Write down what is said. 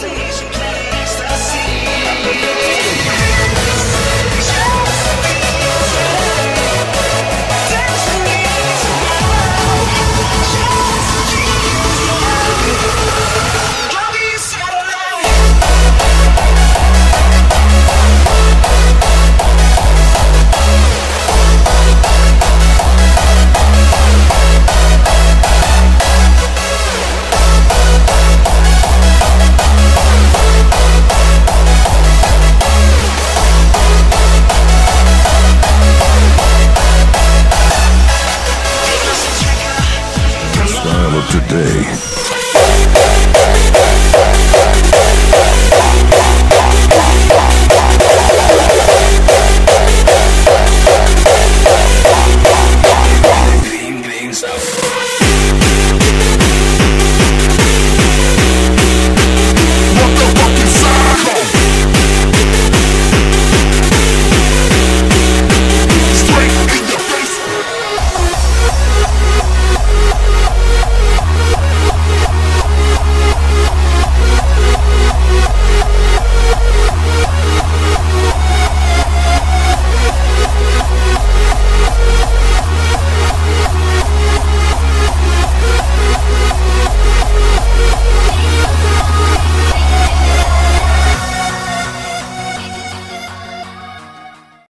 Desde que today.